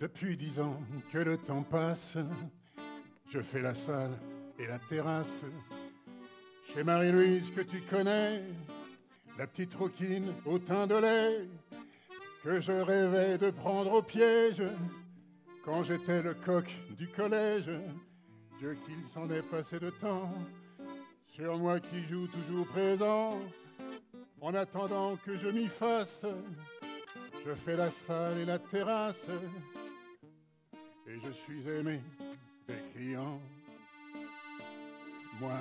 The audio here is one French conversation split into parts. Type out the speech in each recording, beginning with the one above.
Depuis dix ans que le temps passe, je fais la salle et la terrasse. Chez Marie-Louise que tu connais, la petite roquine au teint de lait, que je rêvais de prendre au piège quand j'étais le coq du collège. Dieu qu'il s'en est passé de temps sur moi qui joue toujours présent. En attendant que je m'y fasse, je fais la salle et la terrasse je suis aimé des clients. Moi,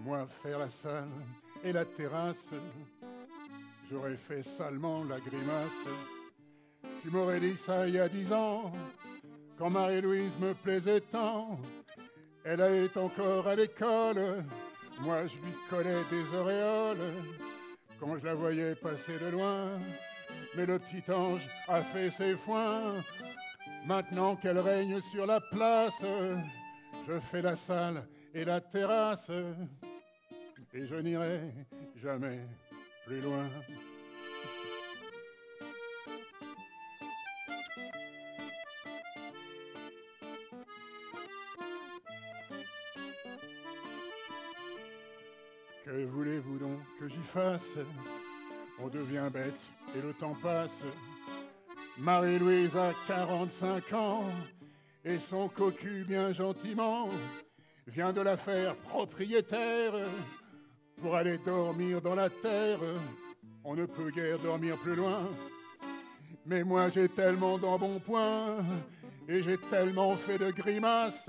moi faire la salle et la terrasse, j'aurais fait salement la grimace. Tu m'aurais dit ça il y a dix ans, quand Marie-Louise me plaisait tant. Elle est encore à l'école, moi je lui collais des auréoles quand je la voyais passer de loin. Mais le petit ange a fait ses foins. Maintenant qu'elle règne sur la place, je fais la salle et la terrasse et je n'irai jamais plus loin. Que voulez-vous donc que j'y fasse? On devient bête et le temps passe. Marie-Louise a 45 ans et son cocu bien gentiment vient de la faire propriétaire pour aller dormir dans la terre. On ne peut guère dormir plus loin. Mais moi j'ai tellement d'embonpoint et j'ai tellement fait de grimaces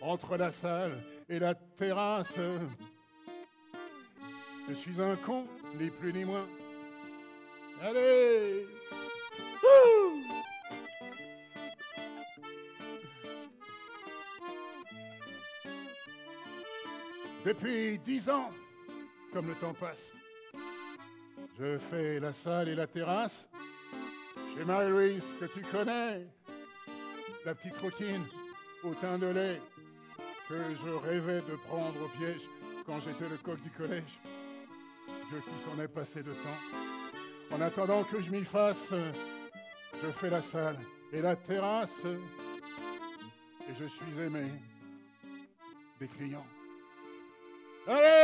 entre la salle et la terrasse. Je suis un con, ni plus ni moins. Allez Depuis dix ans, comme le temps passe, je fais la salle et la terrasse chez Marie-Louise, que tu connais, la petite routine au teint de lait que je rêvais de prendre au piège quand j'étais le coq du collège. Qui s'en est passé de temps. En attendant que je m'y fasse, je fais la salle et la terrasse et je suis aimé des clients. Allez